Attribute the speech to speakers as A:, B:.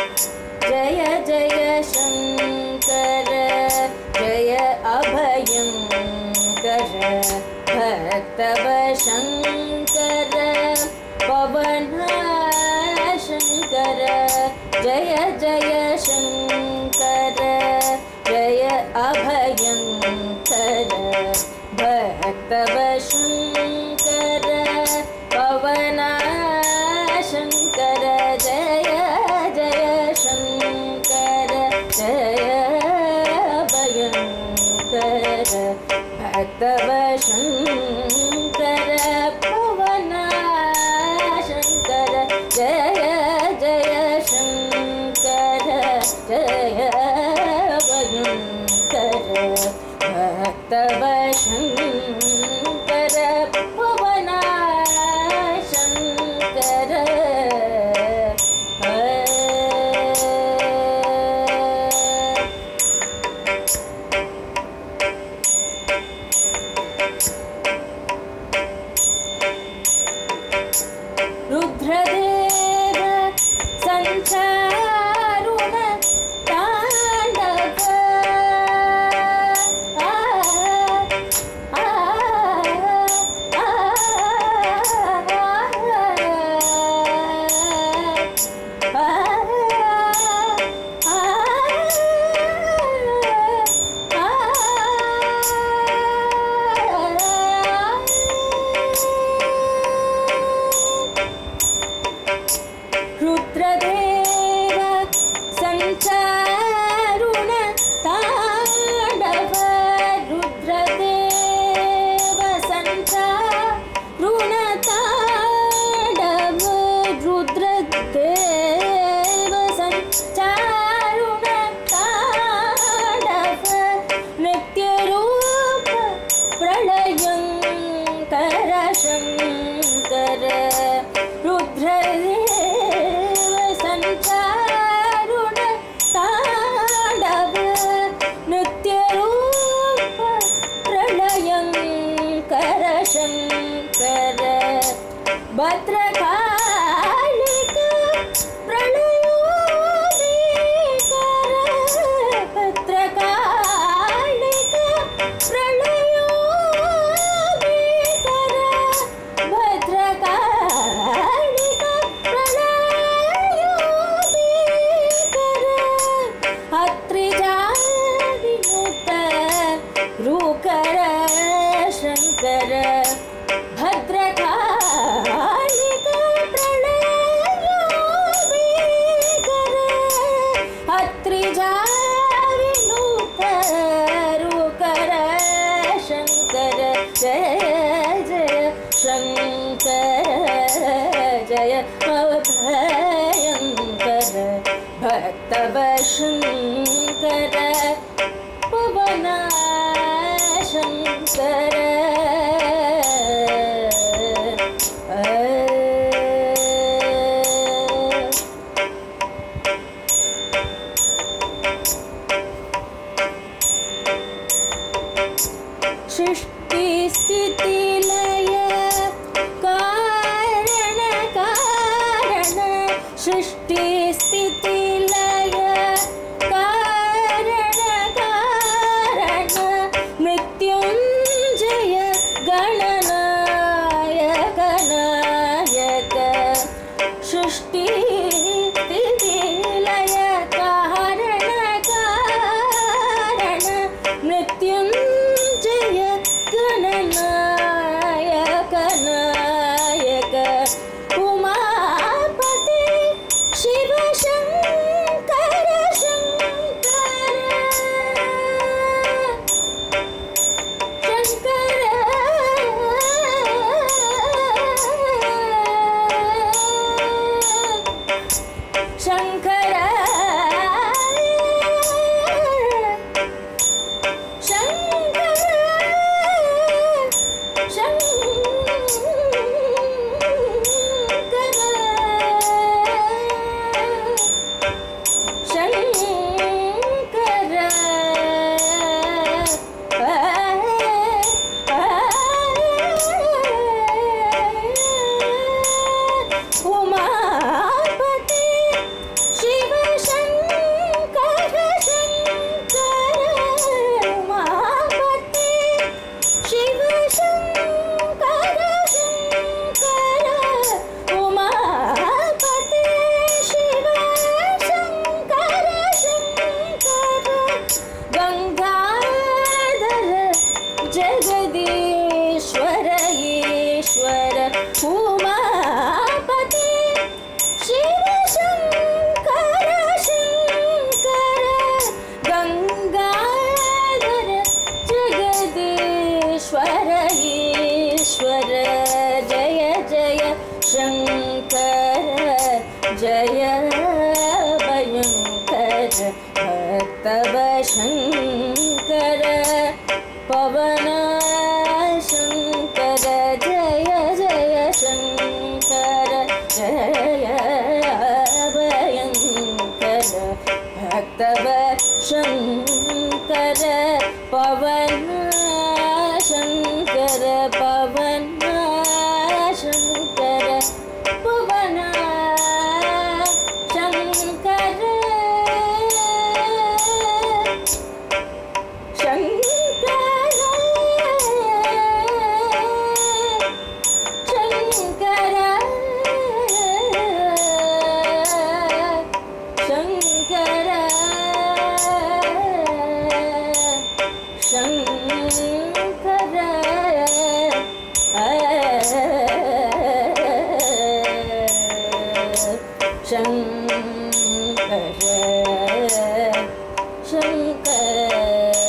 A: जय जय शङ्कर जय अभयङ्कर भक्तव शङ्कर पवन शङ्कर जय जय शङ्कर जय अभयङ्कर भक्तव जय अवयं भक्तवशङ्कर भक्तवशं कर पनास्थिति Russian Yeah.